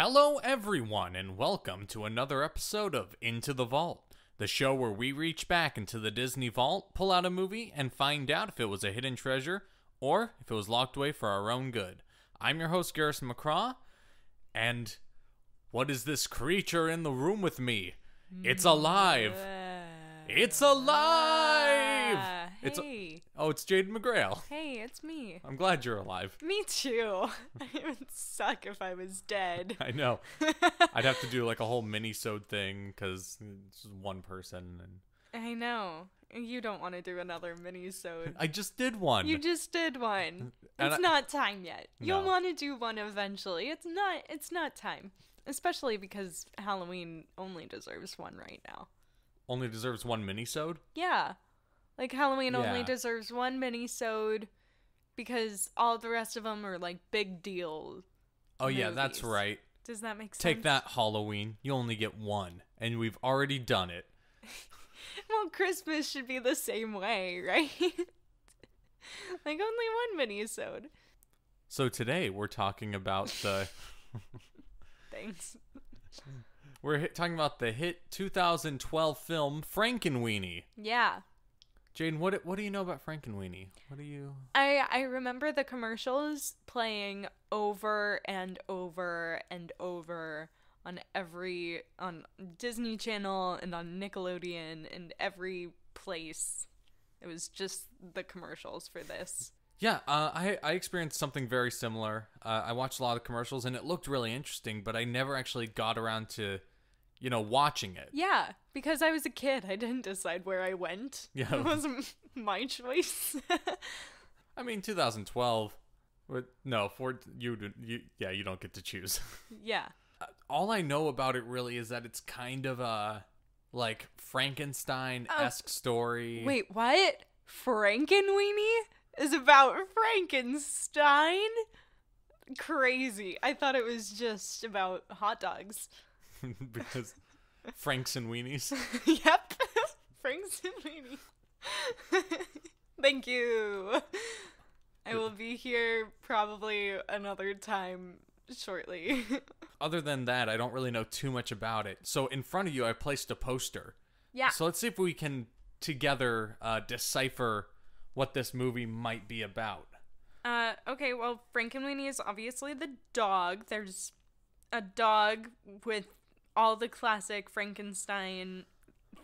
Hello, everyone, and welcome to another episode of Into the Vault, the show where we reach back into the Disney vault, pull out a movie, and find out if it was a hidden treasure or if it was locked away for our own good. I'm your host, Garrison MacCraw, and what is this creature in the room with me? It's mm, alive! It's alive! It's hey, Oh, it's Jayden McGrael. hey, it's me. I'm glad you're alive. Me too. it would suck if I was dead. I know. I'd have to do like a whole mini-sode thing because it's just one person and I know. You don't want to do another mini-sode. I just did one. You just did one. And It's I- not time yet. You'll No. want to do one eventually. It's not. It's not time. Especially because Halloween only deserves one right now. Only deserves one mini-sode. Yeah. Like Halloween only deserves one mini-sode because all the rest of them are like big deal. Oh yeah, that's right. Does that make sense? Take that Halloween. You only get one, and we've already done it. Well, Christmas should be the same way, right? like only one mini-sode. So today we're talking about the Thanks. we're talking about the hit 2012 film Frankenweenie. Yeah. Jayden, what what do you know about Frankenweenie? What do you? I I remember the commercials playing over and over and over on every on Disney Channel and on Nickelodeon and every place. It was just the commercials for this. Yeah, uh, I I experienced something very similar. Uh, I watched a lot of commercials, and it looked really interesting, but I never actually got around to, you know, watching it. Yeah, because I was a kid, I didn't decide where I went. Yeah. It wasn't my choice. I mean, 2012. But no, for you, you, yeah, you don't get to choose. yeah. Uh, all I know about it really is that it's kind of a like Frankenstein esque oh. story. Wait, what? Frankenweenie is about Frankenstein? Crazy. I thought it was just about hot dogs. because Franks and weenies. yep. Frankenweenie. Thank you. I will be here probably another time shortly. Other than that, I don't really know too much about it. So in front of you, I placed a poster. yeah. So let's see if we can together uh, decipher what this movie might be about. Uh, okay, well, Frankenweenie is obviously the dog. There's a dog with all the classic Frankenstein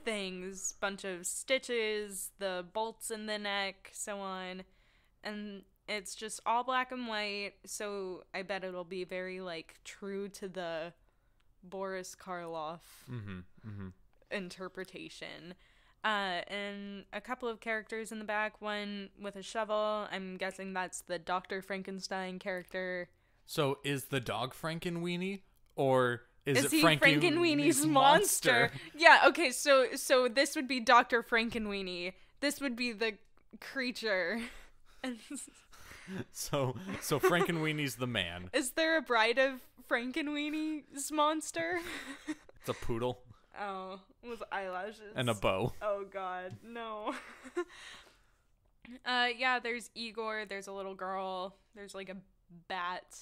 things bunch of stitches, the bolts in the neck, so on. And it's just all black and white, so I bet it'll be very, like, true to the Boris Karloff Mm-hmm. Mm-hmm. interpretation. Uh, and a couple of characters in the back, one with a shovel. I'm guessing that's the Dr. Frankenstein character. So is the dog Frankenweenie, or is, Is, it he Frankie Frankenweenie's monster? Yeah, okay, so so this would be Dr. Frankenweenie. This would be the creature. So so Frankenweenie's the man. is there a bride of Frankenweenie's monster? It's a poodle oh, with eyelashes. and a bow. Oh god, no. uh yeah, there's Igor, there's a little girl, there's like a bat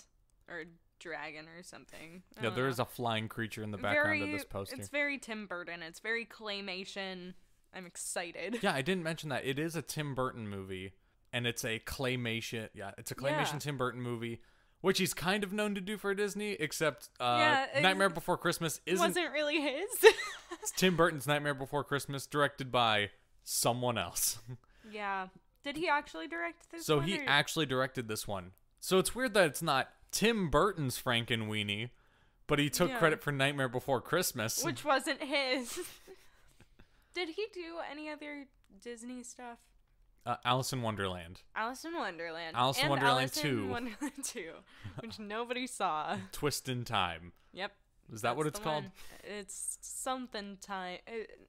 or a dragon or something. I Yeah, there know. is a flying creature in the background very, of this poster. It's very Tim Burton. It's very claymation. I'm excited. Yeah, I didn't mention that. It is a Tim Burton movie, and it's a claymation. Yeah, it's a claymation Yeah. Tim Burton movie, which he's kind of known to do for Disney. Except uh, Yeah, Nightmare Before Christmas isn't wasn't really his. it's Tim Burton's Nightmare Before Christmas, directed by someone else. yeah. Did he actually direct this so one, he or- actually directed this one. So it's weird that it's not Tim Burton's Frankenweenie, but he took Yeah. credit for Nightmare Before Christmas. which wasn't his. Did he do any other Disney stuff? uh, Alice in Wonderland, Alice in Wonderland. Alice in and Wonderland Alice 2. In Wonderland 2, which nobody saw. Twist in Time. Yep. Is that what that's it's the called? one. It's something time.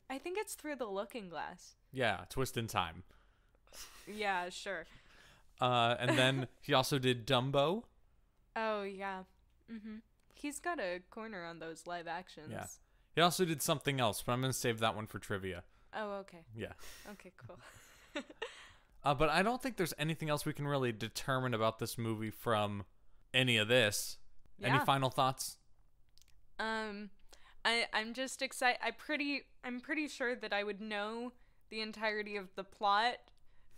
I think it's through the Looking Glass. Yeah, Twist in Time. Yeah, sure. Uh, and then he also did Dumbo. Oh yeah. Mhm. He's got a corner on those live actions. Yeah. He also did something else, but I'm gonna save that one for trivia. Oh okay. Yeah. Okay, cool. Uh, but I don't think there's anything else we can really determine about this movie from any of this. Any final thoughts? Um, I I'm just excited. I pretty I'm pretty sure that I would know the entirety of the plot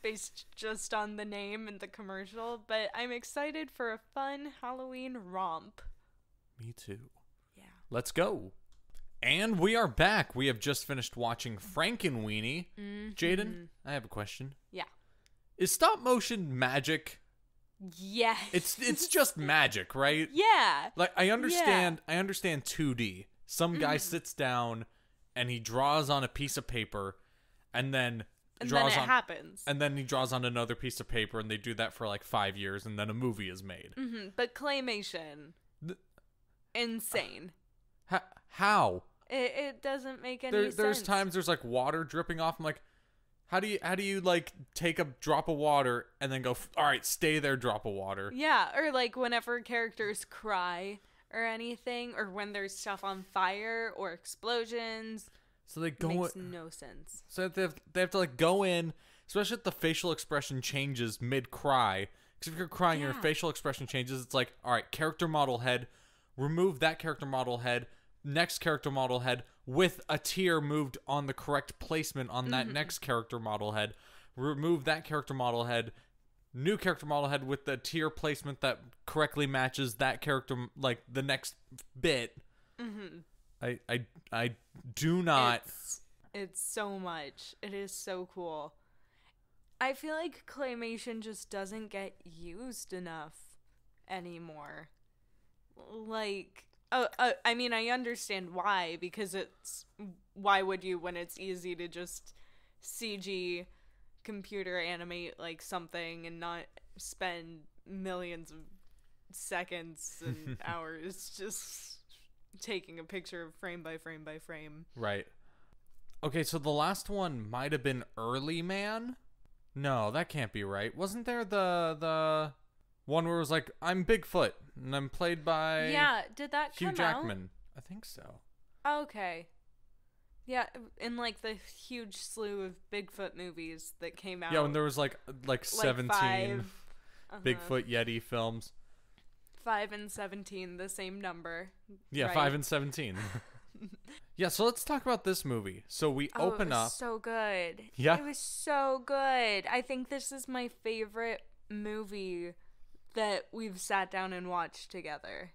based just on the name and the commercial, but I'm excited for a fun Halloween romp. Me too. Yeah. Let's go. And we are back. We have just finished watching Frankenweenie. Mm-hmm. Jayden, I have a question. Yeah. Is stop motion magic? Yes. It's it's just magic, right? yeah. Like I understand I understand 2D. Some guy mm-hmm. sits down and he draws on a piece of paper and then And then it on happens. and then he draws on another piece of paper and they do that for like 5 years and then a movie is made. Mhm, But claymation, Th- insane. H- how? It, it doesn't make any There, sense. there's times there's like water dripping off. I'm like, how do you how do you like take a drop of water and then go? All right, stay there, drop of water. Yeah, or like whenever characters cry or anything, or when there's stuff on fire or explosions, So they go. makes no sense. So they have, they have to like go in, especially if the facial expression changes mid cry. Because if you're crying, your facial expression changes. It's like, all right, character model head, remove that character model head, next character model head with a tear moved on the correct placement on that mm-hmm. next character model head. Remove that character model head, new character model head with the tear placement that correctly matches that character, like the next bit. Mm-hmm. I I I do not. It's, it's so much. It is so cool. I feel like claymation just doesn't get used enough anymore. Like, uh, uh, I mean, I understand why because it's why would you when it's easy to just CG computer animate like something and not spend millions of seconds and hours just taking a picture of frame by frame by frame. Right. Okay, so the last one might have been Early Man. No, that can't be right. Wasn't there the the one where it was like I'm Bigfoot and I'm played by yeah, did that Hugh come Jackman? I think so. Okay. Yeah, in like the huge slew of Bigfoot movies that came out. Yeah, when there was like like like 17 five, uh-huh. Bigfoot Yeti films. Five and seventeen, the same number. Yeah, right? 5 and 17. yeah, so let's talk about this movie. So we Oh, open it was up So good. Yeah? It was so good. I think this is my favorite movie that we've sat down and watched together.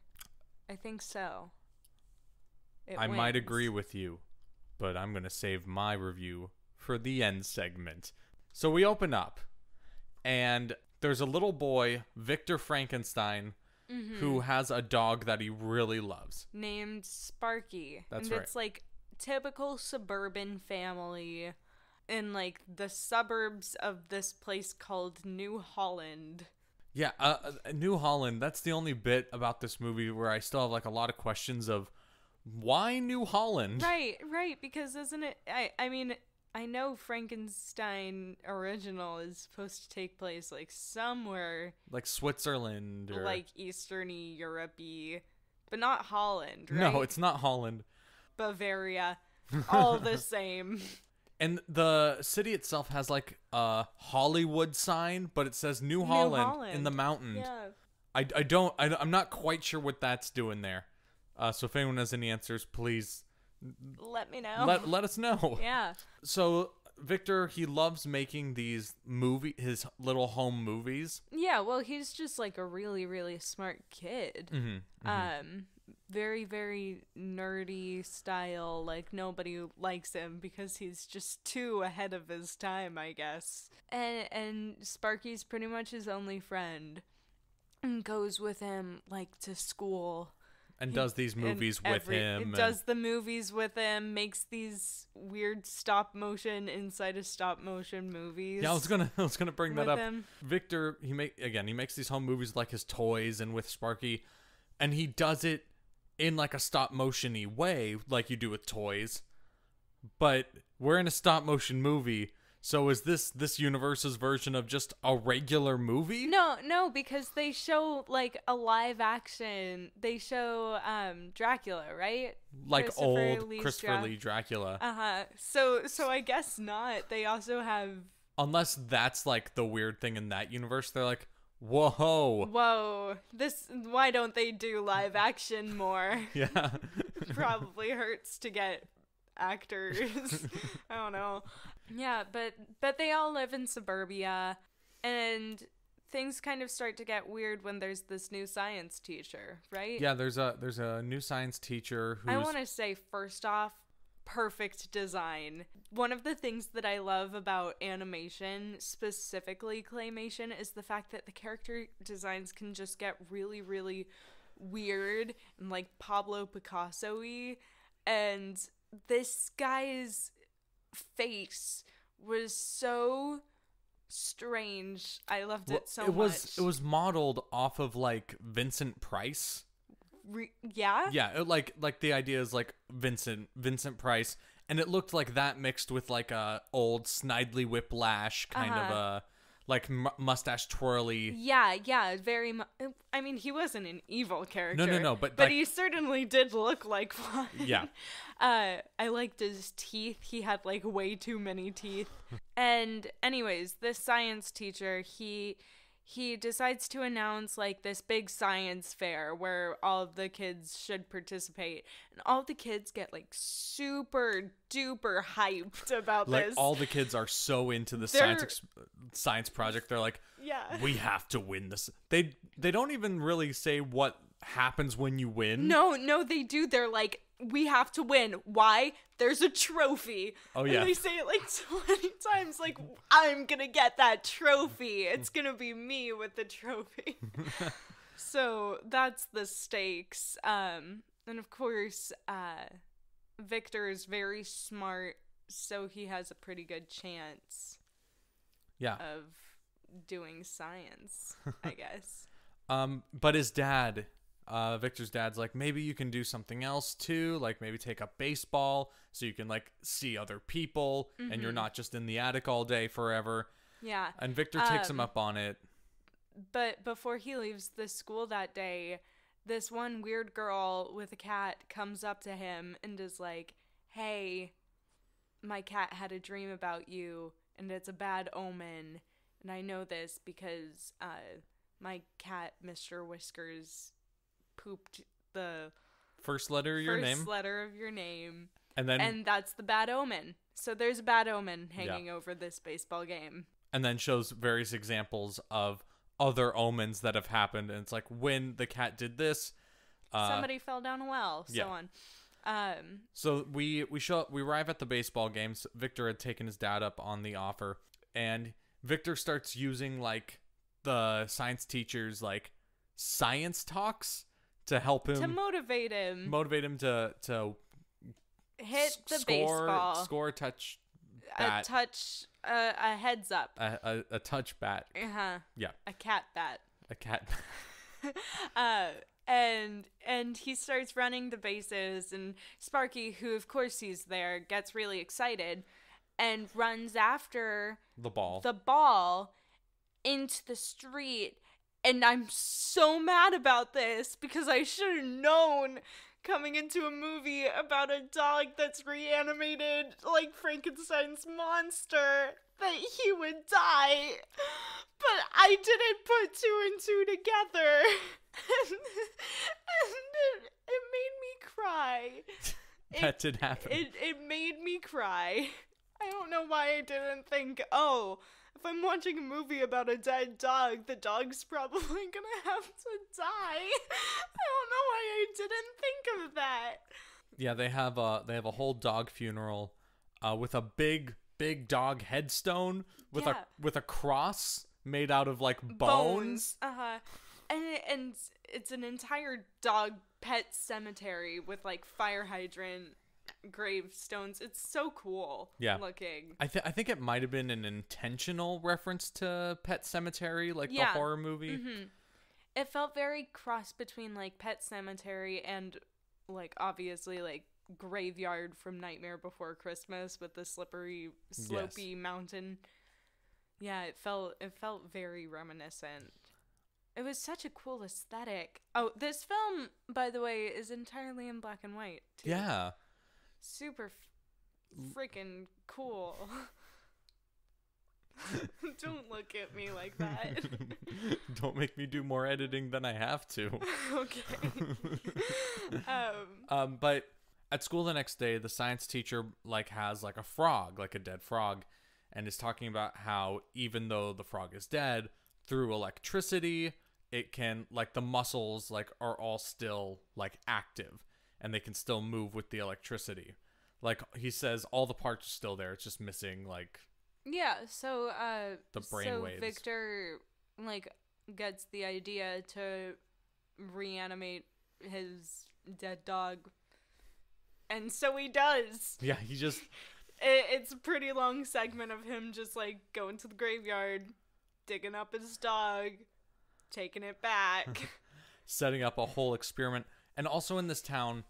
I think so. It I might agree with you, but I'm going to save my review for the end segment. So we open up, and there's a little boy, Victor Frankenstein, Mm-hmm. who has a dog that he really loves. named Sparky. That's and right. it's like typical suburban family in like the suburbs of this place called New Holland. Yeah, uh, uh, New Holland, that's the only bit about this movie where I still have like a lot of questions of why New Holland? Right, right, because isn't it I I mean I know Frankenstein original is supposed to take place like somewhere Like Switzerland or like easterny Europey, but not Holland, right? No, it's not Holland. Bavaria. All the same. And the city itself has like a Hollywood sign, but it says New Holland, in Holland. the mountains. Yeah. I, I don't I, I'm not quite sure what that's doing there. Uh, so if anyone has any answers, please Let me know. let let us know. yeah. So Victor, he loves making these movie his little home movies. Yeah, well, he's just like a really, really smart kid. Mm-hmm. Um, very, very nerdy style. Like nobody likes him because he's just too ahead of his time, I guess. And and Sparky's pretty much his only friend, and goes with him like to school. And does these movies with every- him. and- Does the movies with him. Makes these weird stop motion inside of stop motion movies. yeah, I was gonna I was gonna bring that up. him. Victor, he make again, he makes these home movies like his toys and with Sparky, and he does it in like a stop motiony way, like you do with toys. But we're in a stop motion movie, so is this this universe's version of just a regular movie? No, no, because they show like a live action. They show um Dracula, right? like Christopher old Lee's Christopher Dra- Lee Dracula. Uh huh. So, so I guess not. They also have. Unless that's like the weird thing in that universe, they're like, Whoa. Whoa. This why don't they do live action more? Yeah. Probably hurts to get actors. I don't know. Yeah, but but they all live in suburbia and things kind of start to get weird when there's this new science teacher, right? yeah, there's a there's a new science teacher who's I want to say first off, perfect design. One of the things that I love about animation, specifically claymation, is the fact that the character designs can just get really, really weird and like Pablo Picasso y. And this guy's face was so strange. I loved Well, it so it was much. it was modeled off of like Vincent Price. Re- yeah? Yeah, it, like like the idea is like Vincent Vincent Price, and it looked like that mixed with like a old Snidely Whiplash kind of Uh-huh. a like mu mustache twirly. Yeah, yeah, very much. I mean, he wasn't an evil character. no, no, but, but like- he certainly did look like one. Yeah. Uh, I liked his teeth. He had like way too many teeth. and anyways, this science teacher, he he decides to announce like this big science fair where all of the kids should participate, and all the kids get like super duper hyped about Like this. all the kids are so into the They're- science ex- science project. They're like, yeah. we have to win this. They they don't even really say what happens when you win. No, no, they do. They're like, we have to win. Why? There's a trophy. Oh, And yeah. they say it like 20 times, like, I'm gonna get that trophy. It's gonna be me with the trophy. so that's the stakes. Um, and of course, uh, Victor is very smart, so he has a pretty good chance Yeah. of doing science, I guess. Um, but his dad, uh, Victor's dad's like, maybe you can do something else too, like maybe take up baseball so you can like see other people and Mm-hmm. you're not just in the attic all day forever. Yeah. And Victor takes him Um, up on it. But before he leaves the school that day, this one weird girl with a cat comes up to him and is like, Hey, my cat had a dream about you, and it's a bad omen. And I know this because uh, my cat, Mr. Whiskers, pooped the First letter of your first name, letter of your name, and then and that's the bad omen. So there's a bad omen hanging over this baseball game. and then shows various examples of other omens that have happened. And it's like when the cat did this. Uh, Somebody fell down a well, so yeah. on. Um, So we we show we arrive at the baseball games. Victor had taken his dad up on the offer, and Victor starts using like the science teacher's like science talks to help him to motivate him, motivate him to to hit the score baseball, score a touch a touch, uh, a heads up, a, a, a touch bat. Uh-huh. yeah. A cat bat. a cat uh, and and he starts running the bases, and Sparky, who of course he's there, gets really excited and runs after the ball. the ball into the street. And I'm so mad about this because I should have known coming into a movie about a dog that's reanimated like Frankenstein's monster that he would die. But I didn't put two and two together. and and it, it made me cry. that did happen It it made me cry. I don't know why I didn't think, oh, if I'm watching a movie about a dead dog, the dog's probably gonna have to die. I don't know why I didn't think of that. yeah they have a they have a whole dog funeral uh, with a big big dog headstone with Yeah. a with a cross made out of like bones. Uh huh. And and it's an entire dog pet cemetery with like fire hydrant gravestones. It's so cool. Yeah. Looking. I, th- I think it might have been an intentional reference to Pet Sematary, like Yeah. the horror movie. hmm It felt very cross between like Pet Sematary and like obviously like Graveyard from Nightmare Before Christmas with the slippery, slopey mountain. Yeah, it felt it felt very reminiscent. It was such a cool aesthetic. Oh, this film, by the way, is entirely in black and white. Too. Yeah. Super f- freaking cool. Don't look at me like that. Don't make me do more editing than I have to. okay. um, Um, but at school the next day, the science teacher like has like a frog, like a dead frog, and is talking about how even though the frog is dead, through electricity, it can like the muscles like are all still like active, and they can still move with the electricity. Like he says, all the parts are still there. It's just missing like yeah. So, uh, The brain so waves. Victor like gets the idea to reanimate his dead dog, and so he does. yeah. He just It, it's a pretty long segment of him just like going to the graveyard, digging up his dog, taking it back. setting up a whole experiment. And also in this town,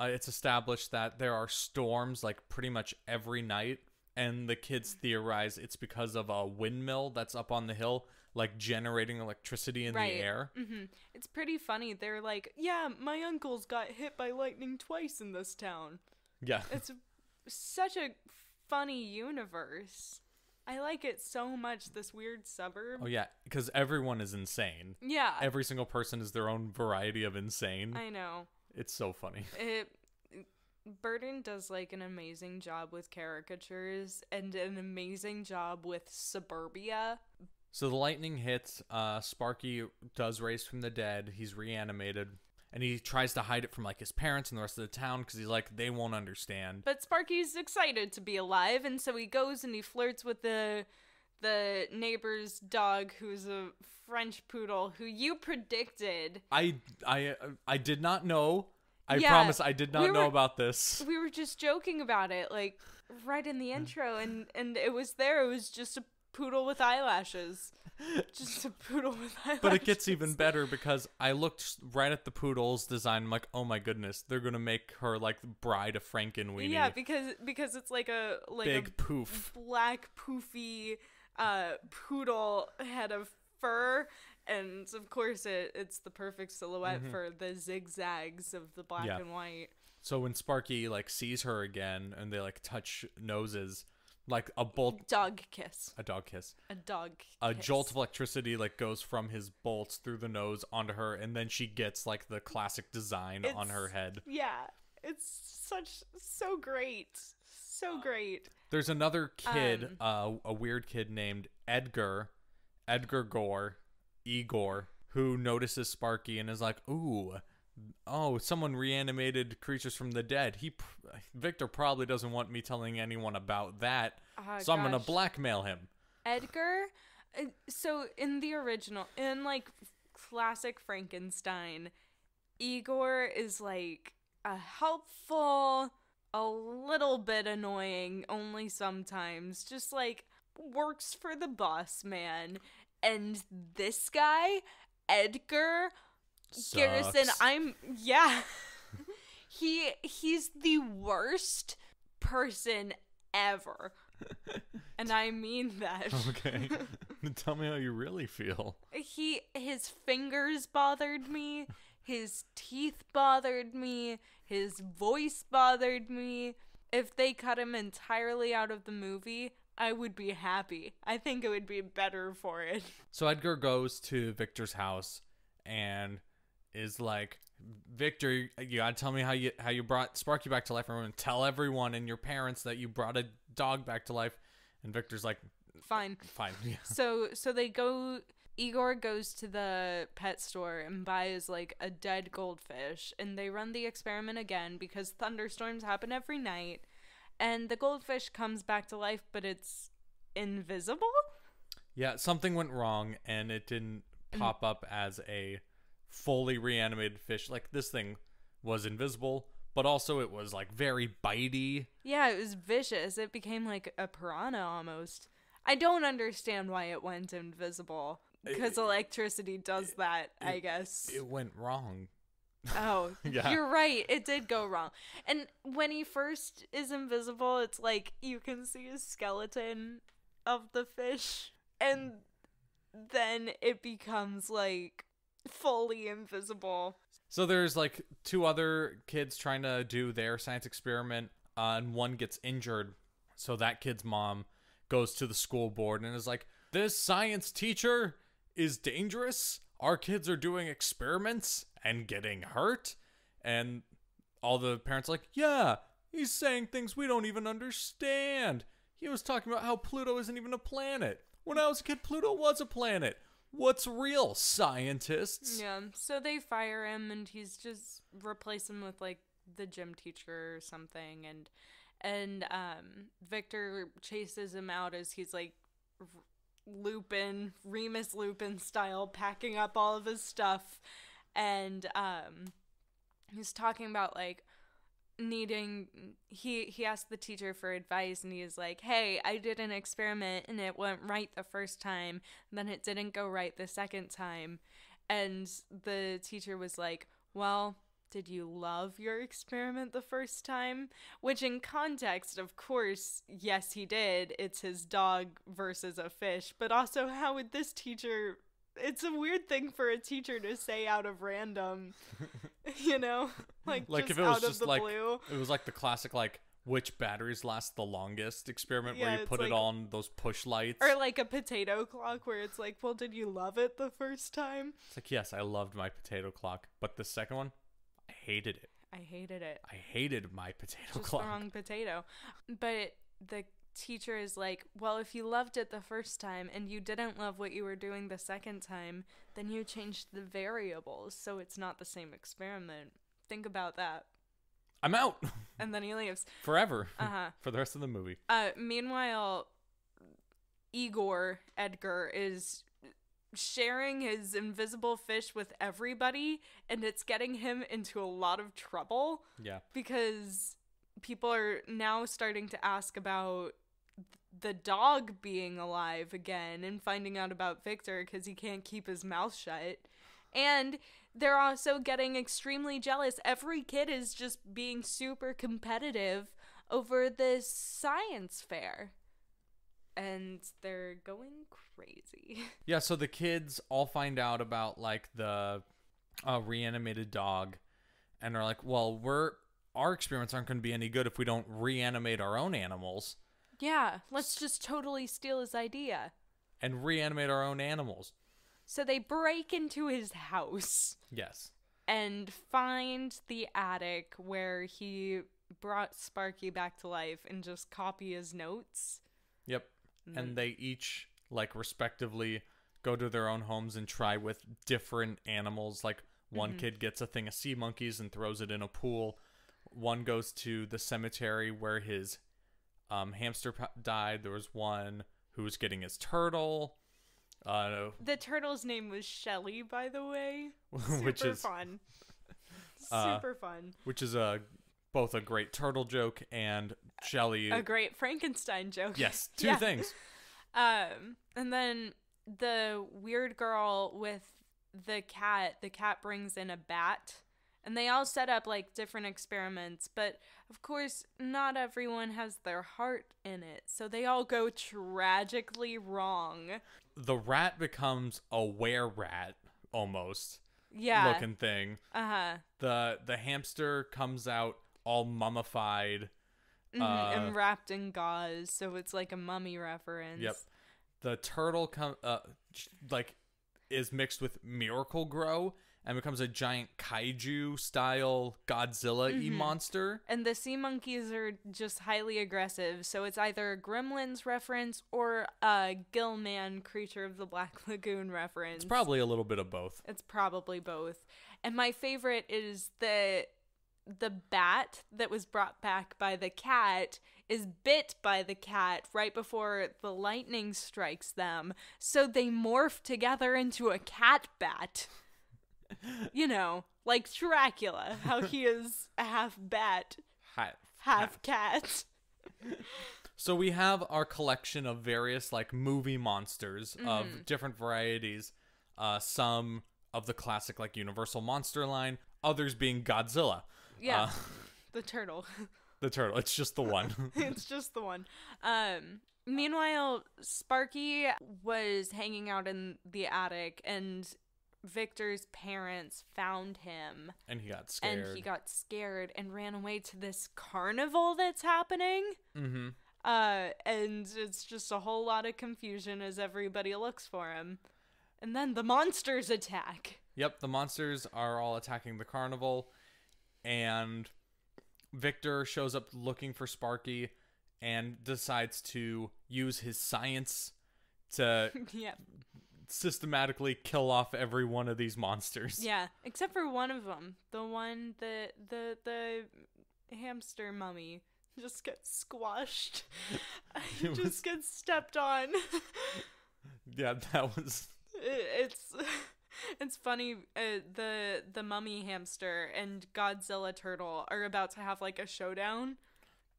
uh, it's established that there are storms like pretty much every night. And the kids theorize it's because of a windmill that's up on the hill, like generating electricity in Right. the air. hmm It's pretty funny. They're like, yeah, my uncle's got hit by lightning twice in this town. Yeah. It's such a funny universe. I like it so much, this weird suburb. Oh, yeah. Because everyone is insane. yeah, Every single person is their own variety of insane. I know. It's so funny. It Burton does like an amazing job with caricatures and an amazing job with suburbia. So the lightning hits. Uh, Sparky does raise from the dead. He's reanimated. And he tries to hide it from like his parents and the rest of the town because he's like, they won't understand. But Sparky's excited to be alive, and so he goes and he flirts with the the neighbor's dog, who's a French poodle, who you predicted. I I I did not know. I Yeah, promise I did not we know were- about this. We were just joking about it, like right in the intro, and and it was there. It was just a poodle with eyelashes, just a poodle with eyelashes. But it gets even better because I looked right at the poodle's design. I'm like, oh my goodness, they're gonna make her like the bride of Frankenweenie. Yeah, because because it's like a like Big a poof. black poofy uh poodle head of fur and of course it it's the perfect silhouette for the zigzags of the black Mm-hmm. Yeah. and white So when Sparky like sees her again and they like touch noses, like a bolt, dog kiss. A dog kiss, a dog a kiss. jolt of electricity like goes from his bolts through the nose onto her, and then she gets like the classic design on her head. yeah. It's such so great. So great. There's another kid, Um, uh, a weird kid named Edgar, Edgar Gore, Igor, who notices Sparky and is like, "Ooh, oh, someone reanimated creatures from the dead." He, Victor, probably doesn't want me telling anyone about that, Ah, so I'm gonna blackmail him. Edgar. uh, So in the original, in like classic Frankenstein, Igor is like a helpful, a little bit annoying, only sometimes. Just like works for the boss man. And this guy, Edgar Garrison, I'm yeah. he he's the worst person ever. and I mean that. Okay, tell me how you really feel. he his fingers bothered me his teeth bothered me his voice bothered me if they cut him entirely out of the movie i would be happy i think it would be better for it So Edgar goes to Victor's house and is like, Victor, you gotta tell me how you how you brought Sparky back to life. Everyone, tell everyone and your parents that you brought a dog back to life. And Victor's like, fine fine. Yeah. so so they go igor goes to the pet store and buys like a dead goldfish and they run the experiment again because thunderstorms happen every night and the goldfish comes back to life but it's invisible yeah, something went wrong and it didn't mm. pop up as a fully reanimated fish. Like this thing was invisible, but also it was like very bitey. Yeah, it was vicious. It became like a piranha almost. I don't understand why it went invisible. Because electricity does that, I guess. It went wrong. oh, Yeah. you're right. It did go wrong. And when he first is invisible, it's like you can see a skeleton of the fish. And then it becomes like fully invisible. So there's like two other kids trying to do their science experiment, uh, and one gets injured. So that kid's mom goes to the school board and is like, "This science teacher is dangerous. Our kids are doing experiments and getting hurt." And all the parents are like, "Yeah, he's saying things we don't even understand. He was talking about how Pluto isn't even a planet. When I was a kid, Pluto was a planet. What's real, scientists?" Yeah. So they fire him, and he's just replace him with like the gym teacher or something, and and um, Victor chases him out as he's like Lupin, Remus Lupin style, packing up all of his stuff, and um, he's talking about like needing he he asked the teacher for advice and he was like hey i did an experiment and it went right the first time then it didn't go right the second time. And the teacher was like well did you love your experiment the first time? Which in context of course yes he did. It's his dog versus a fish but also how would this teacher it's a weird thing for a teacher to say out of random you know like, like just if it was out of just the like blue it was like the classic like which batteries last the longest experiment Yeah, where you put it on those push lights. or like a potato clock where it's like well did you love it the first time it's like yes, I loved my potato clock, but the second one, I hated it. i hated it I hated my potato just clock. the wrong potato but the teacher is like well if you loved it the first time and you didn't love what you were doing the second time then you changed the variables so it's not the same experiment. Think about that. I'm out. And then he leaves. Forever. Uh-huh. For the rest of the movie. Uh, meanwhile, Igor Edgar is sharing his invisible fish with everybody, and it's getting him into a lot of trouble Yeah. because people are now starting to ask about the dog being alive again and finding out about Victor because he can't keep his mouth shut. And they're also getting extremely jealous. Every kid is just being super competitive over this science fair. And they're going crazy. Yeah, so the kids all find out about like the uh, reanimated dog, and are like, "Well, we're our experiments aren't going to be any good if we don't reanimate our own animals Yeah, let's just totally steal his idea. and reanimate our own animals." So they break into his house. Yes. and find the attic where he brought Sparky back to life and just copy his notes. Yep. Mm-hmm. And they each like respectively go to their own homes and try with different animals. Like one Mm-hmm. kid gets a thing of sea monkeys and throws it in a pool. One goes to the cemetery where his um, hamster p- died. There was one who was getting his turtle, uh, The turtle's name was Shelly, by the way. which Super is fun. uh, Super fun. which is a both a great turtle joke and Shelley. A great Frankenstein joke. yes, two Yeah. things. Um, and then the weird girl with the cat, the cat brings in a bat. And they all set up like different experiments, but of course, not everyone has their heart in it. So they all go tragically wrong. The rat becomes a were rat almost Yeah. looking thing. Uh huh. the the hamster comes out all mummified. hmm Uh, and wrapped in gauze, so it's like a mummy reference. Yep. The turtle come uh like is mixed with Miracle-Gro and becomes a giant kaiju style Godzilla y Mm-hmm. monster. And the sea monkeys are just highly aggressive, so it's either a Gremlins reference or a Gillman Creature of the Black Lagoon reference. It's probably a little bit of both. It's probably both. And my favorite is the the bat that was brought back by the cat is bit by the cat right before the lightning strikes them. So they morph together into a cat bat. You know, like Dracula, how he is a half bat, Hi- half cat. So we have our collection of various like movie monsters Mm-hmm. of different varieties. Uh, some of the classic like Universal monster line, others being Godzilla. Yeah. Uh, The turtle. the turtle. It's just the one. it's just the one. Um meanwhile, Sparky was hanging out in the attic and Victor's parents found him and he got scared. and he got scared and ran away to this carnival that's happening. mm-hmm. Uh, and it's just a whole lot of confusion as everybody looks for him. And then the monsters attack. Yep, the monsters are all attacking the carnival, and Victor shows up looking for Sparky and decides to use his science to yeah. Systematically kill off every one of these monsters. Yeah, except for one of them. The one the the the hamster mummy just gets squashed. he It just gets stepped on. Yeah, that was It- it's it's funny uh, the the mummy hamster and Godzilla turtle are about to have like a showdown.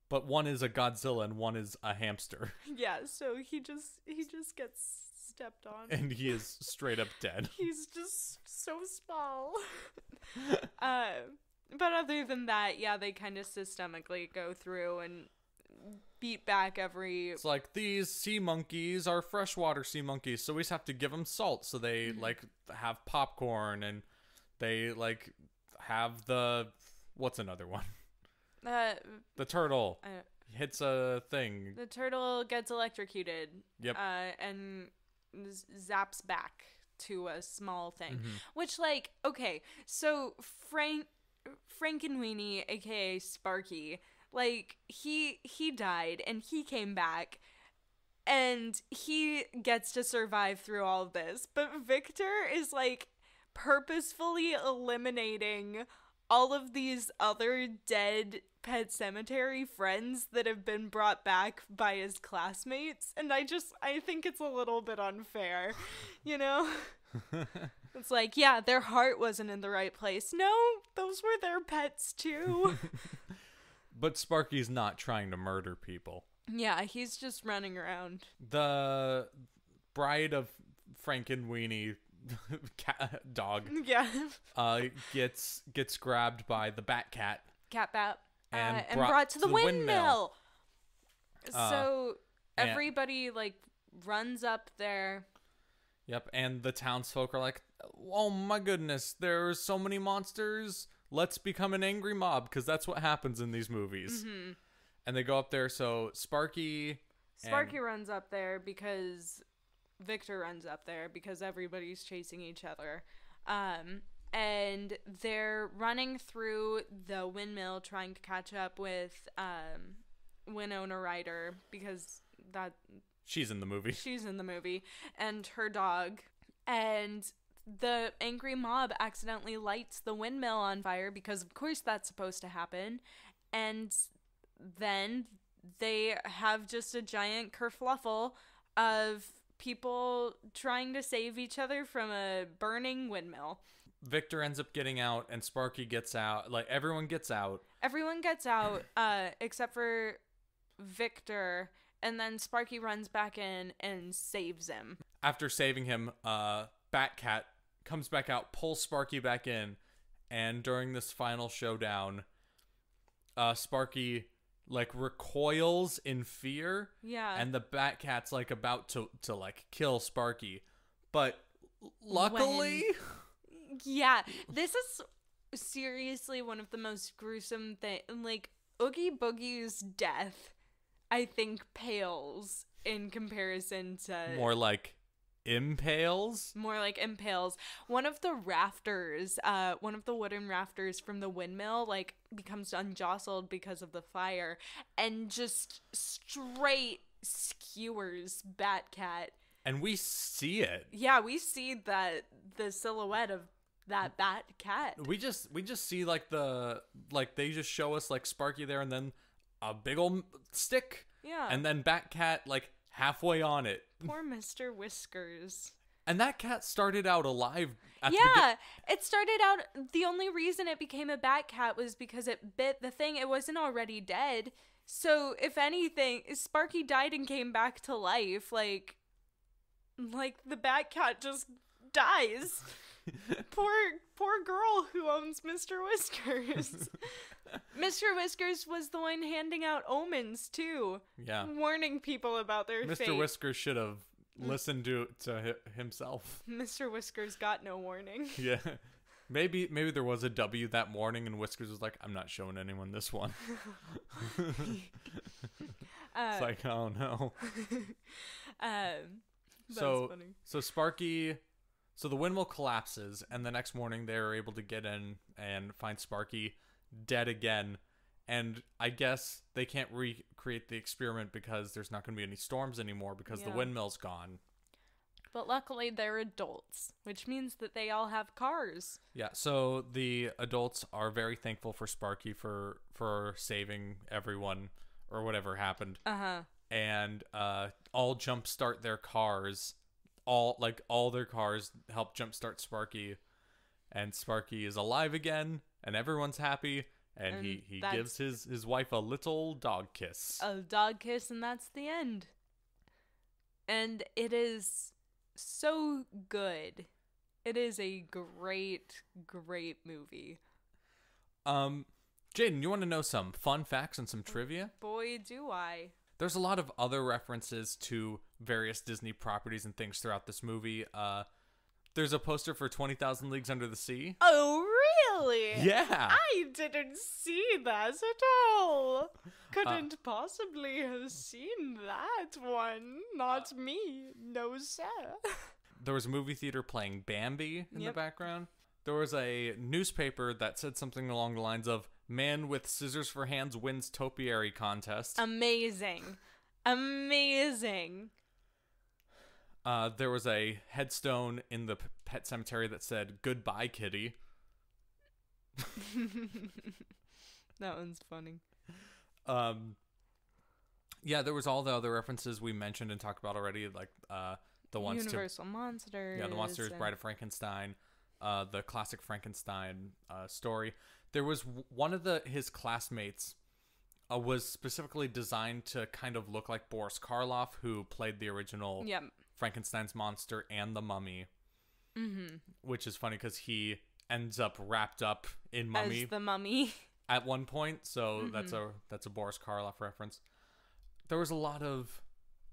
but one is a Godzilla and one is a hamster Yeah, so he just he just gets stepped on. and he is straight up dead. He's just so small. uh, but other than that, yeah, they kind of systemically go through and beat back every. It's like these sea monkeys are freshwater sea monkeys, so we just have to give them salt. So they Mm-hmm. like have popcorn and they like have the what's another one? Uh, The turtle uh, hits a thing. the turtle gets electrocuted. Yep. Uh, and zaps back to a small thing, Mm-hmm. which like okay, so Frank Frankenweenie, aka Sparky, like he he died and he came back. and he gets to survive through all of this. But Victor is like purposefully eliminating all of these other dead pet cemetery friends that have been brought back by his classmates and I just I think it's a little bit unfair, you know? it's like, yeah, their heart wasn't in the right place. No, those were their pets too. But Sparky's not trying to murder people. yeah, he's just running around. The bride of Frankenweenie cat dog Yeah. uh gets gets grabbed by the bat cat cat bat uh, And and, brought brought, to, to the, the windmill. windmill. Uh, so and- everybody like runs up there. Yep, and the townsfolk are like, "Oh my goodness, there's so many monsters. Let's become an angry mob because that's what happens in these movies." Mm-hmm. And they go up there. So Sparky, Sparky and- runs up there because Victor runs up there because everybody's chasing each other. Um, and they're running through the windmill trying to catch up with um, Winona Ryder because that she's in the movie. she's in the movie and her dog and the angry mob accidentally lights the windmill on fire because of course that's supposed to happen and then they have just a giant kerfluffle of people trying to save each other from a burning windmill Victor ends up getting out, and Sparky gets out. Like everyone gets out. everyone gets out uh except for victor and then sparky runs back in and saves him After saving him, uh, Batcat comes back out, pulls Sparky back in, and during this final showdown, uh, Sparky like recoils in fear. yeah and the Batcat's like about to to like kill Sparky, but luckily, Yeah, this is seriously one of the most gruesome thing. Like Oogie Boogie's death, I think pales in comparison to more like impales. more like impales. One of the rafters, uh, one of the wooden rafters from the windmill, like becomes unjostled because of the fire, and just straight skewers Batcat. And we see it. Yeah, we see that the silhouette of that bat cat. We just we just see like the like they just show us like Sparky there, and then a big old stick, Yeah. and then Batcat like halfway on it, Poor Mr. Whiskers. and that cat started out alive. At the begin- Yeah, it started out. The only reason it became a bat cat was because it bit the thing. It wasn't already dead. So, if anything, Sparky died and came back to life. Like, like the bat cat just dies. poor, poor girl who owns Mr. Whiskers. Mr. Whiskers was the one handing out omens too, yeah. warning people about their Mr. fate. Whiskers should have listened to to himself. Mr. Whiskers got no warning. Yeah. Maybe maybe there was a W that morning and Whiskers was like, I'm not showing anyone this one. it's like, oh no. um, that's so funny. so Sparky so the windmill collapses and the next morning they're able to get in and find Sparky dead again. And I guess they can't recreate the experiment because there's not going to be any storms anymore because the windmill's gone. But luckily, they're adults, which means that they all have cars. Yeah, so the adults are very thankful for Sparky for for saving everyone or whatever happened. Uh huh. and uh, all jumpstart their cars. All like all their cars help jumpstart Sparky, and Sparky is alive again, and everyone's happy. And, And he he gives his his wife a little dog kiss. A dog kiss, and that's the end. And it is so good. It is a great, great movie. Um, Jayden, you want to know some fun facts and some trivia? Boy, do I. There's a lot of other references to various Disney properties and things throughout this movie. Uh, there's a poster for Twenty Thousand Leagues Under the Sea. Oh, really? Yeah. I didn't see that at all. Couldn't possibly have seen that one. Not me. No, sir. there was a movie theater playing Bambi in the background. There was a newspaper that said something along the lines of "Man with scissors for hands wins topiary contest." Amazing. Amazing. uh, there was a headstone in the pet cemetery that said "Goodbye, Kitty." that one's funny. Um, yeah, there was all the other references we mentioned and talked about already, like uh, the ones to Universal Monsters. Yeah, the monsters, and- Bride of Frankenstein, uh, the classic Frankenstein uh, story. There was one of the his classmates uh, was specifically designed to kind of look like Boris Karloff, who played the original Yep. Frankenstein's monster and the Mummy, Mm-hmm. which is funny because he ends up wrapped up in Mummy As the mummy. at one point. So that's a that's a Boris Karloff reference. There was a lot of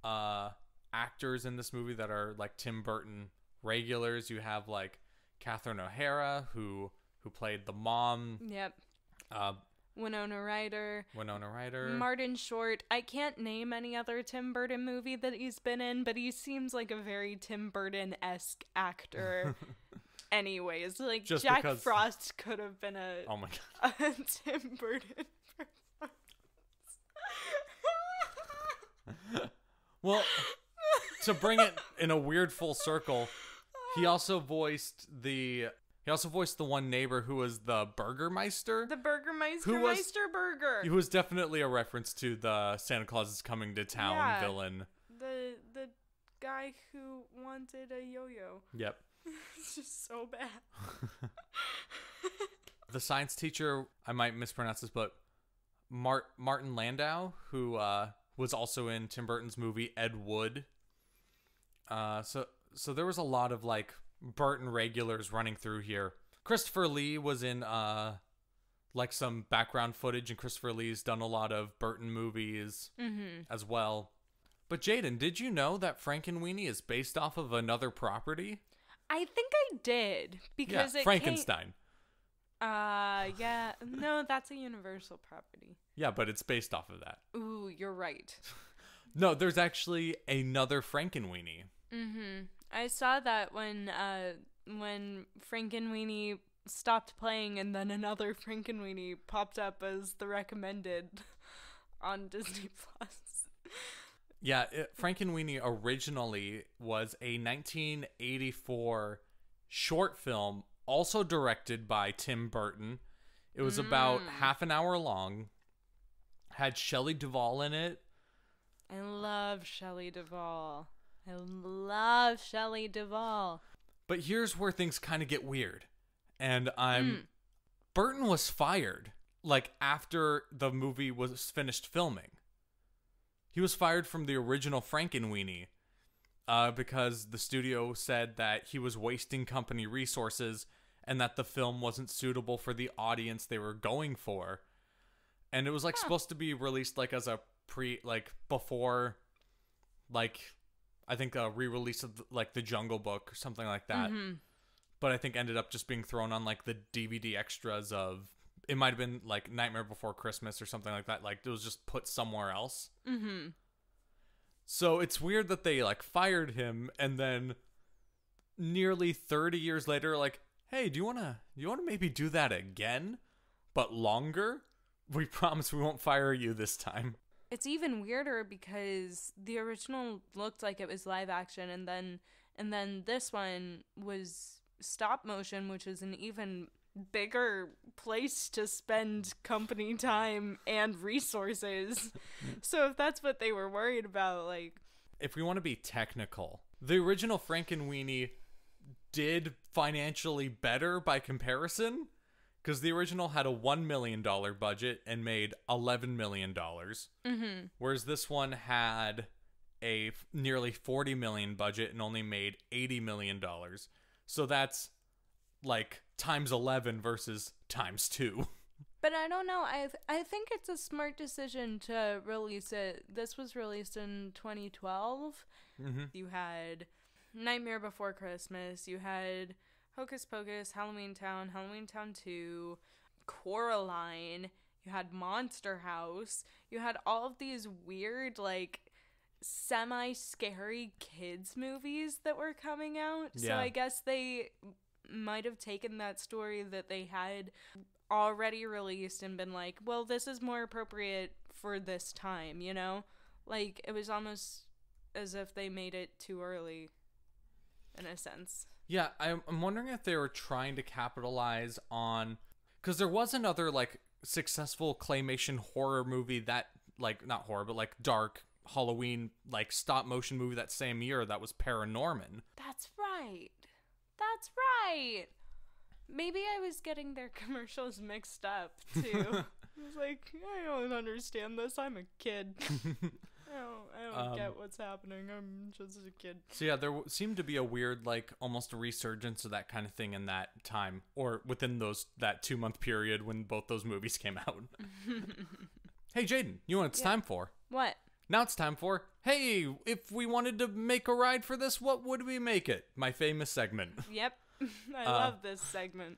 uh, actors in this movie that are like Tim Burton regulars. You have like Catherine O'Hara who who played the mom, Yep. uh, Winona Ryder. Winona Ryder. Martin Short. I can't name any other Tim Burton movie that he's been in, but he seems like a very Tim Burton esque actor. Anyways, like Just Jack because- Frost could have been a, oh my god. a Tim Burton. Well, to bring it in a weird full circle, he also voiced the he also voiced the one neighbor who was the Burgermeister. the Burgermeister Who was- Meister Burger. He was definitely a reference to the Santa Claus is coming to town Yeah. villain. the the guy who wanted a yo-yo. Yep. It's just so bad. The science teacher, I might mispronounce this, but Mart Martin Landau, who uh, was also in Tim Burton's movie Ed Wood. Uh, so so there was a lot of like Burton regulars running through here. Christopher Lee was in uh like some background footage, and Christopher Lee's done a lot of Burton movies Mm-hmm. as well. But Jayden, did you know that Frankenweenie is based off of another property? I think I did because yeah, it Frankenstein. Came, uh, yeah. No, that's a Universal property. Yeah, but it's based off of that. Ooh, you're right. No, there's actually another Frankenweenie. Mm-hmm. I saw that when uh when Frankenweenie stopped playing and then another Frankenweenie popped up as the recommended on Disney Plus. Yeah, it, Frankenweenie originally was a 1984 short film, also directed by Tim Burton. It was about mm. half an hour long. Had Shelley Duvall in it. I love Shelley Duvall. I love Shelley Duvall. But here's where things kind of get weird. And I'm mm. Burton was fired like after the movie was finished filming. He was fired from the original Frankenweenie uh, because the studio said that he was wasting company resources and that the film wasn't suitable for the audience they were going for. And it was like supposed to be released like as a pre like before like I think a re-release of like the Jungle Book or something like that. But I think ended up just being thrown on like the DVD extras of it might have been like Nightmare Before Christmas or something like that. Like it was just put somewhere else. Mm-hmm. So it's weird that they like fired him and then nearly 30 years later like, "Hey, do you want to you want to maybe do that again but longer? We promise we won't fire you this time." It's even weirder because the original looked like it was live action and then and then this one was stop motion, which is an even bigger place to spend company time and resources. so if that's what they were worried about, like if we want to be technical, the original Frankenweenie did financially better by comparison because the original had a $1 million budget and made $11 million. mm-hmm. Whereas this one had a f- nearly 40 million budget and only made 80 million dollars. So that's like times 11 versus times 2. But I don't know. I th- I think it's a smart decision to release it. This was released in 2012. Mhm. You had Nightmare Before Christmas. You had Hocus Pocus, Halloween Town, Halloween Town 2, Coraline. You had Monster House. You had all of these weird, like, semi scary kids' movies that were coming out. So I guess they might have taken that story that they had already released and been like, well, this is more appropriate for this time, you know? Like, it was almost as if they made it too early, in a sense. Yeah, I'm, I'm wondering if they were trying to capitalize on because there was another like successful claymation horror movie that like not horror but like dark Halloween like stop motion movie that same year that was Paranorman. That's right. That's right. Maybe I was getting their commercials mixed up, too. I was like, I don't understand this. I'm a kid. I don't, I don't Um, get what's happening. I'm just a kid. So yeah, there w- seemed to be a weird like almost a resurgence of that kind of thing in that time or within those that 2 month period when both those movies came out. hey Jayden, you know what it's Yeah. time for? What? Now it's time for, hey, if we wanted to make a ride for this, what would we make it? My famous segment. Yep. I Uh, love this segment.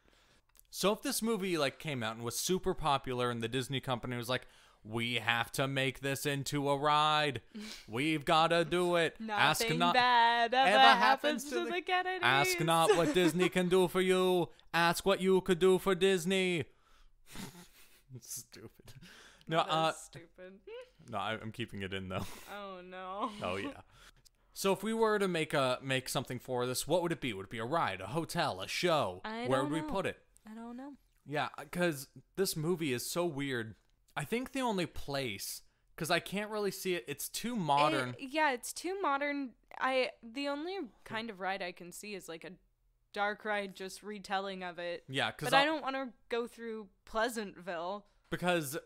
So if this movie like came out and was super popular and the Disney company was like, we have to make this into a ride. We've got to do it. Nothing not bad ever, ever happens, happens to to the, Kennedys. Ask not what Disney can do for you. Ask what you could do for Disney. Stupid. No, uh, stupid. No, I- I'm keeping it in though. Oh no. Oh yeah. So if we were to make a make something for this, what would it be? Would it be a ride, a hotel, a show? I Where would we put it? I don't know. Yeah, because this movie is so weird. I think the only place, because I can't really see it. It's too modern. It- yeah, it's too modern. I the only kind of ride I can see is like a dark ride, just retelling of it. yeah, because But I don't want to go through Pleasantville. because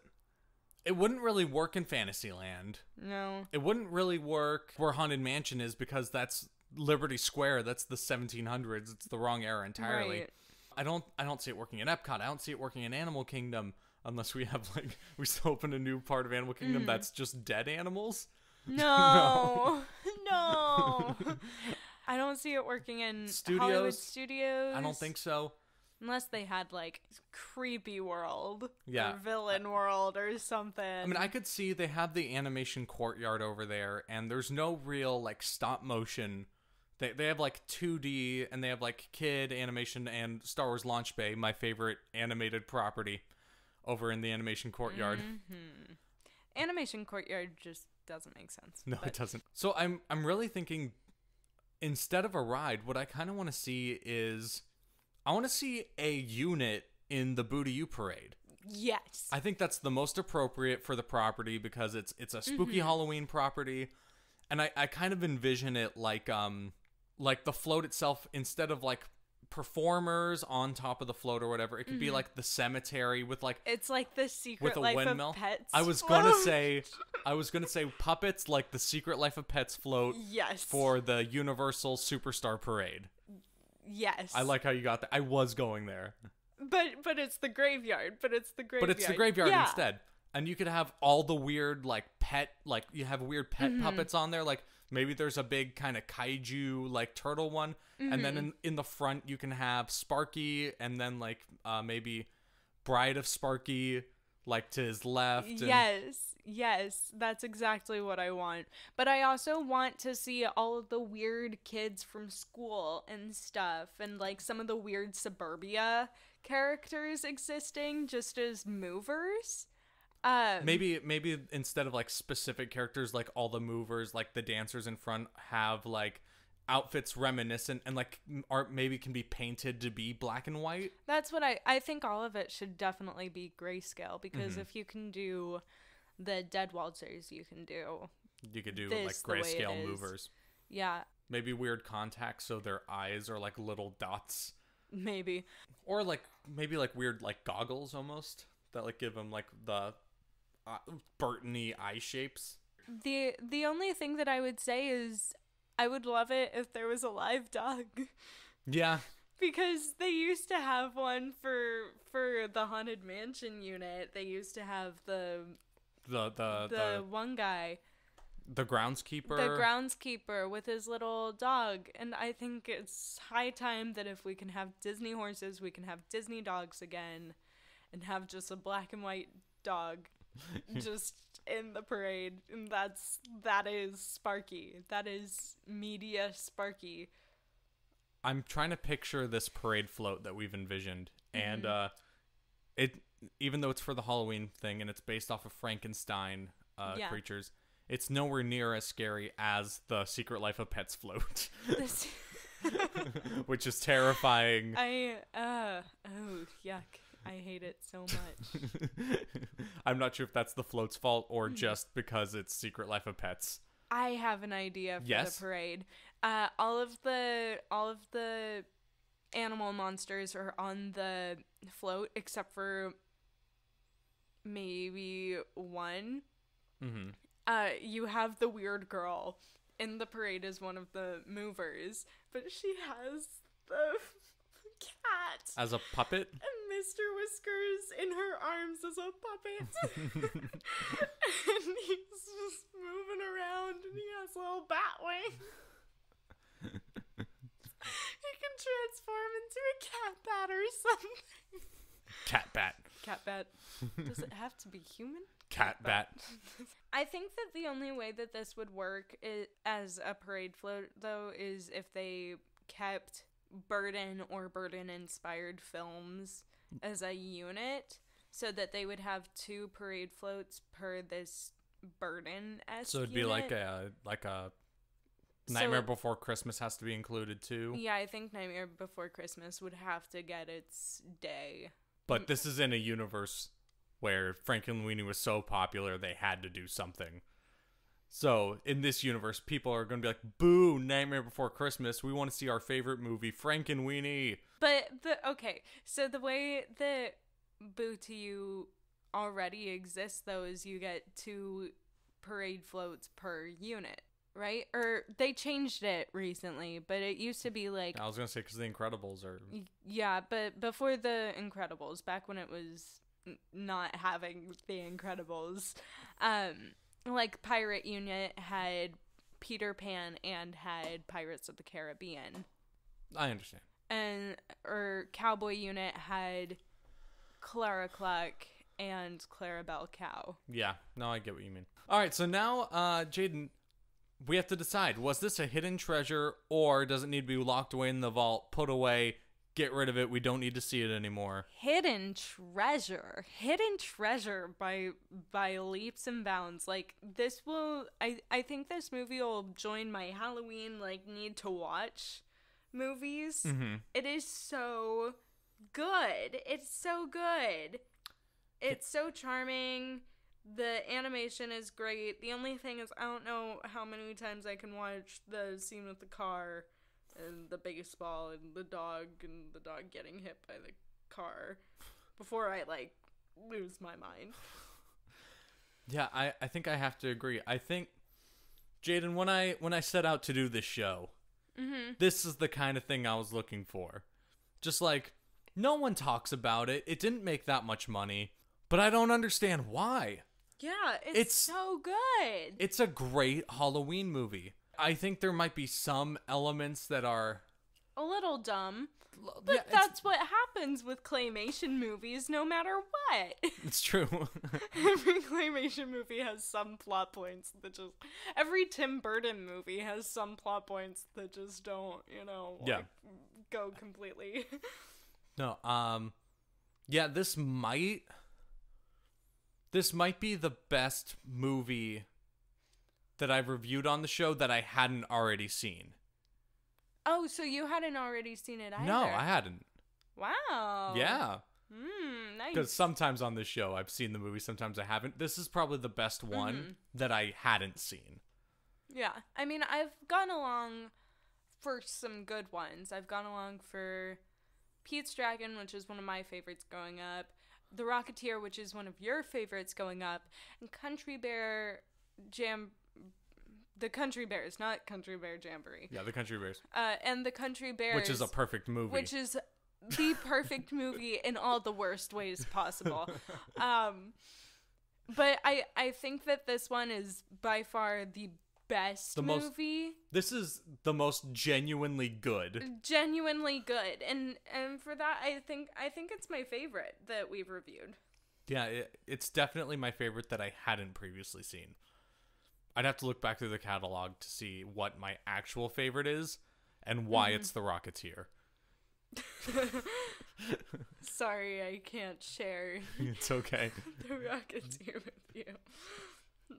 it wouldn't really work in Fantasyland. No. It wouldn't really work where Haunted Mansion is because that's Liberty Square. That's the 1700s. It's the wrong era entirely. Right. I don't. I don't see it working in Epcot. I don't see it working in Animal Kingdom unless we have like we still open a new part of Animal Kingdom Mm. that's just dead animals. No. no. I don't see it working in Hollywood Studios? Studios. I don't think so. Unless they had like creepy world. Yeah. Or villain world or something. I mean, I could see they have the animation courtyard over there, and there's no real like stop motion. They they have like 2D, and they have like kid animation and Star Wars Launch Bay, my favorite animated property, over in the animation courtyard. Mhm. Animation Courtyard just doesn't make sense. No, but- it doesn't. So I'm I'm really thinking instead of a ride, what I kind of want to see is I want to see a unit in the Boo to You parade. Yes. I think that's the most appropriate for the property because it's it's a spooky Halloween property, and I I kind of envision it like um like the float itself instead of like performers on top of the float or whatever. It could be like the cemetery with like it's like the secret with a life windmill. of pets. I was gonna say I was gonna say puppets like the Secret Life of Pets float yes for the Universal Superstar Parade. Yes. I like how you got that. I was going there. but but it's the graveyard. But it's the graveyard. But it's the graveyard Yeah. instead. And you could have all the weird like pet like you have weird pet Mm-hmm. puppets on there like maybe there's a big kind of kaiju like turtle one and Mm-hmm. then in, in the front you can have Sparky and then like uh maybe Bride of Sparky, like to his left. and- Yes, yes, that's exactly what I want. But I also want to see all of the weird kids from school and stuff, and like some of the weird suburbia characters existing just as movers. Um, Maybe maybe instead of like specific characters, like all the movers, like the dancers in front have like outfits reminiscent and like art maybe can be painted to be black and white. That's what I I think all of it should definitely be grayscale because Mm-hmm. if you can do the dead waltzers, you can do You could do like the way it grayscale movers. yeah, Maybe weird contacts so their eyes are like little dots. maybe. Or like maybe like weird like goggles almost that like give them like the uh, Burtony eye shapes. The the only thing that I would say is I would love it if there was a live dog Yeah, because they used to have one for for the haunted mansion unit. They used to have the the the the, the, one guy, the groundskeeper. the groundskeeper with his little dog, and I think it's high time that if we can have Disney horses, we can have Disney dogs again and have just a black and white dog just in the parade. And that's that is sparky. That is media sparky. I'm trying to picture this parade float that we've envisioned, and Mm-hmm. uh, it even though it's for the Halloween thing and it's based off of Frankenstein uh, Yeah. creatures, it's nowhere near as scary as the Secret Life of Pets float, which is terrifying. i uh oh yuck i hate it so much I'm not sure if that's the float's fault or just because it's Secret Life of Pets. i have an idea for Yes? the parade uh all of the all of the animal monsters are on the float except for maybe one. Hmm uh you have the weird girl in the parade as one of the movers but she has the cat. As a puppet, and mr whiskers in her arms as a puppet. And he's just moving around and he has a little bat wing. He can transform into a cat bat or something cat bat, cat bat does it have to be human cat bat. I think that the only way that this would work i as a parade float, though, is if they kept Burton or Burton inspired films as a unit so that they would have two parade floats per this Burton. So it'd be like a like a Nightmare Before Christmas has to be included too. Yeah, I think Nightmare Before Christmas would have to get its day. But this is in a universe where Frankenweenie was so popular they had to do something. So in this universe, people are going to be like, "Boo! Nightmare Before Christmas. We want to see our favorite movie, Frankenweenie." But the okay, so the way that Boo to You already exists though is you get two parade floats per unit, right? Or they changed it recently, but it used to be like I was going to say because the Incredibles are. yeah, but before the Incredibles, back when it was n- not having the Incredibles, um like Pirate Unit had Peter Pan and had Pirates of the Caribbean I understand. and or cowboy unit had Clara Cluck and Clarabelle Cow. Yeah, no, I get what you mean. All right, so now, uh, Jayden, we have to decide: was this a hidden treasure, or does it need to be locked away in the vault, put away, get rid of it? We don't need to see it anymore. Hidden treasure. Hidden treasure by by leaps and bounds. Like this will I I think this movie will join my Halloween like need to watch movies. Mm-hmm. It is so good. It's so good. It's so charming. The animation is great. The only thing is, I don't know how many times I can watch the scene with the car and the baseball and the dog and the dog getting hit by the car before I like lose my mind. Yeah, I, I think I have to agree. I think Jayden, when I when I set out to do this show, Mm-hmm. this is the kind of thing I was looking for. Just like no one talks about it. It didn't make that much money, but I don't understand why. Yeah, it's, It's- so good. It's a great Halloween movie. I think there might be some elements that are a little dumb. But yeah, that's what happens with claymation movies, no matter what. it's true. every claymation movie has some plot points that just. Every Tim Burton movie has some plot points that just don't, you know, Yeah. like, go completely. No, um yeah, this might this might be the best movie that I've reviewed on the show that I hadn't already seen. oh, so you hadn't already seen it either? No, I hadn't. Wow. Yeah. Hmm, nice. Because sometimes on this show I've seen the movie, sometimes I haven't. This is probably the best one Mm-hmm. that I hadn't seen. Yeah. I mean, I've gone along for some good ones. I've gone along for Pete's Dragon, which is one of my favorites growing up, The Rocketeer, which is one of your favorites going up, and Country Bear Jam. The Country Bears, not Country Bear Jamboree. Yeah, The Country Bears, Uh, and The Country Bears. which is a perfect movie. Which is the perfect movie in all the worst ways possible. Um, but I I think that this one is by far the best The most- movie. this is the most genuinely good. Genuinely good, and and for that I think I think it's my favorite that we've reviewed. Yeah, it, it's definitely my favorite that I hadn't previously seen. I'd have to look back through the catalog to see what my actual favorite is and why mm-hmm. it's The Rocketeer. Sorry, I can't share It's okay. the Rocketeer with you.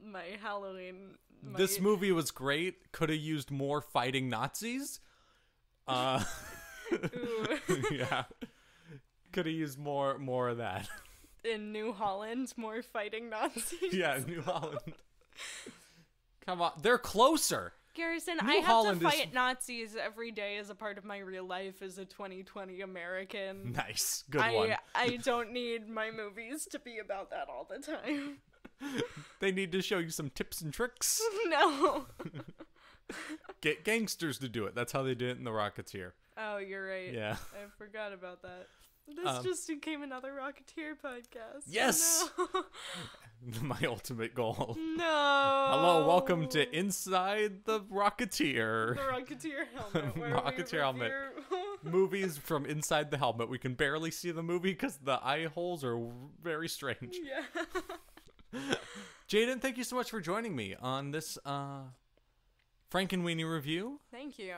My Halloween. My, This movie was great. Could have used more fighting Nazis. Uh, yeah. Could have used more more of that. in New Holland, more fighting Nazis. yeah, New Holland. Come on, they're closer. Garrison, New I have Holland to is- fight Nazis every day as a part of my real life as a 2020 American. Nice, good I one. I don't need my movies to be about that all the time. They need to show you some tips and tricks. no. Get gangsters to do it. That's how they did it in The Rocketeer. Oh, you're right. Yeah. I forgot about that. This Um, just became another Rocketeer podcast. Yes! No. My ultimate goal. no. Hello, welcome to Inside the Rocketeer. the Rocketeer helmet. Rocketeer helmet. Movies from inside the helmet. We can barely see the movie because the eye holes are very strange. yeah. Jayden, thank you so much for joining me on this uh, Frankenweenie review. Thank you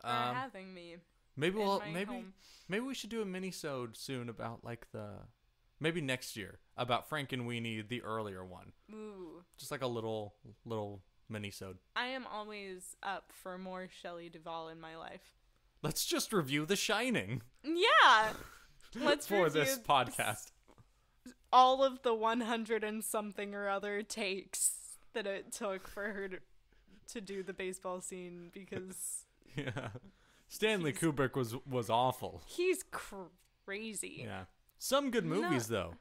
for Um, having me. maybe we'll maybe home. maybe we should do a mini-sode soon about like the maybe next year about Frankenweenie the earlier one. Ooh. Just like a little little mini-sode. I am always up for more Shelley Duvall in my life. Let's just review The Shining Yeah. Let's for this podcast. All of the 100 and something or other takes that it took for her to, to do the baseball scene because Yeah. Stanley Kubrick was was awful. he's crazy. Yeah. Some good movies though.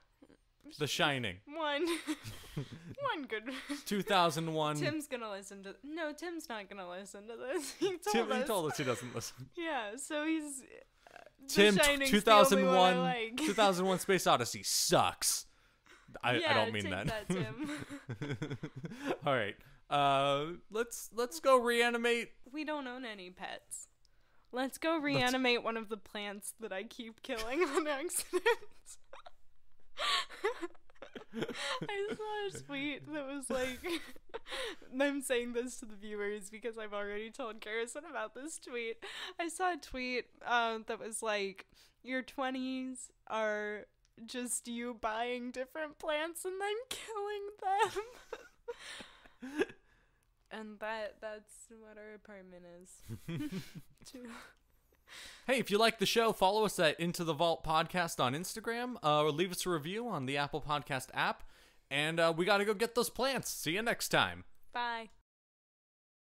The Shining, One one good 2001. Tim's gonna listen to no, Tim's not gonna listen to this. He told Tim he told us he doesn't listen. Yeah, so he's Tim, Shining's 2001, the only one like. 2001 Space Odyssey sucks. I, yeah, I don't mean that. that Tim. All right. Uh, let's let's go reanimate. we don't own any pets. Let's go reanimate one of the plants that I keep killing on accident. I saw a tweet that was like, I'm saying this to the viewers because I've already told Garrison about this tweet. I saw a tweet um, that was like, Your 20s are just you buying different plants and then killing them. and that that's what our apartment is. Two- Hey, if you like the show, follow us at Into the Vault Podcast on Instagram. Uh, or leave us a review on the Apple Podcast app. And uh, we got to go get those plants. See you next time. Bye.